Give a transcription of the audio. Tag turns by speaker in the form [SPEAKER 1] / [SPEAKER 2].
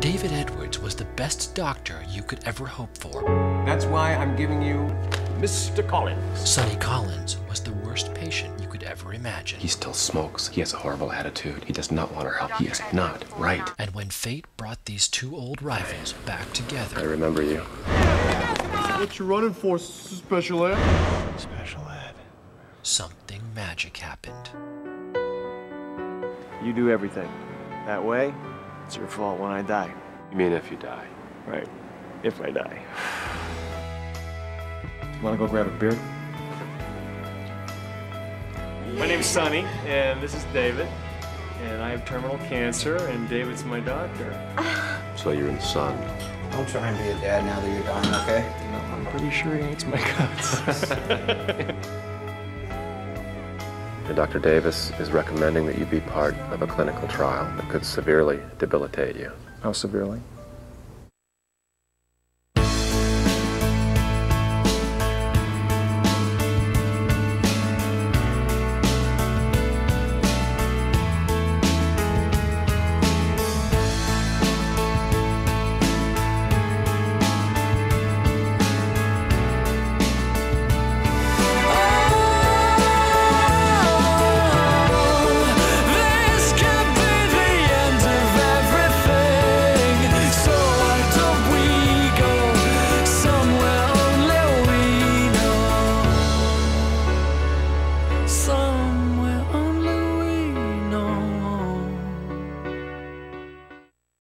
[SPEAKER 1] David Edwards was the best doctor you could ever hope for.
[SPEAKER 2] That's why I'm giving you Mr. Collins.
[SPEAKER 1] Sonny Collins was the worst patient you could ever imagine.
[SPEAKER 3] He still smokes. He has a horrible attitude. He does not want our help. He is not right.
[SPEAKER 1] And when fate brought these two old rivals back together.
[SPEAKER 3] I remember you.
[SPEAKER 4] What you running for, special ed?
[SPEAKER 5] Special ed.
[SPEAKER 1] something magic happened.
[SPEAKER 5] You do everything. That way, it's your fault when I die.
[SPEAKER 3] You mean if you die?
[SPEAKER 5] Right. If I die. Wanna go grab a beer? My name's Sonny, and this is David. And I have terminal cancer, and David's my doctor.
[SPEAKER 3] So you're in the sun.
[SPEAKER 6] Don't try and be a dad now that you're dying, okay?
[SPEAKER 5] I'm pretty sure he hates my guts.
[SPEAKER 3] Dr. Davis is recommending that you be part of a clinical trial that could severely debilitate you.
[SPEAKER 5] How severely?